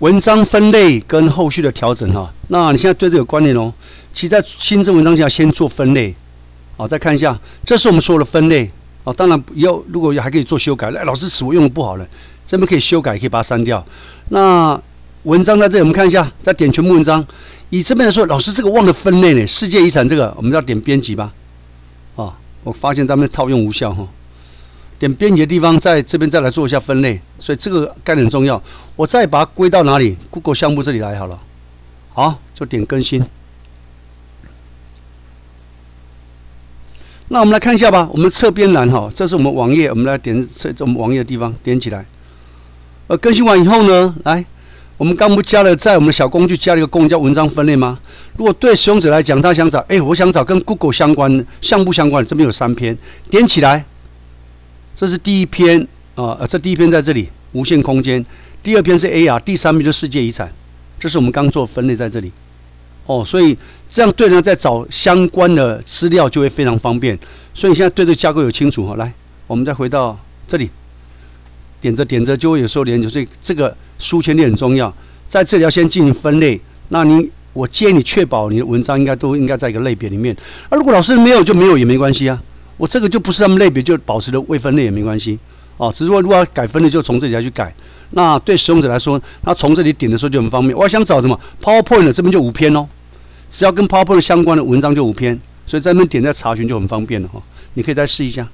文章分类跟后续的调整哈。那你现在对这个观念哦，其实在新增文章下先做分类，好，再看一下，这是我们所有的分类哦。当然要如果还可以做修改，哎，老师词我用的不好了，这边可以修改，可以把它删掉。那文章在这里，我们看一下，再点全部文章。以这边来说，老师这个忘了分类呢，世界遗产这个，我们要点编辑吧。啊，我发现咱们套用无效哈。点编辑的地方，在这边再来做一下分类，所以这个概念很重要。我再把它归到哪里？Google 项目这里来好了。好，就点更新。那我们来看一下吧。我们侧边栏哈，这是我们网页，我们来点这我们网页的地方，点起来。呃，更新完以后呢，来，我们刚不加了在我们的小工具加了一个功能叫文章分类吗？如果对使用者来讲，他想找，哎，我想找跟 Google 相关、项目相关，这边有三篇，点起来。这是第一篇啊，呃，这第一篇在这里，无限空间。第二篇是 AR，第三篇就是世界遗产。这是我们刚做分类在这里。哦，所以这样对呢在找相关的资料就会非常方便。所以现在对这架构有清楚哈？来，我们再回到这里，点着点着就会有时候连接。所以这个书签列很重要，在这里要先进行分类。那你，我建议你确保你的文章应该都应该在一个类别里面。而如果老师没有就没有也没关系啊。我这个就不是他们类别，就保持的未分类也没关系，哦，只是说如果要改分类，就从这里来去改。那对使用者来说，他从这里点的时候就很方便。我想找什么 PowerPoint 这边就五篇哦，只要跟 PowerPoint 相关的文章就五篇，所以在那边点在查询就很方便了哈。你可以再试一下。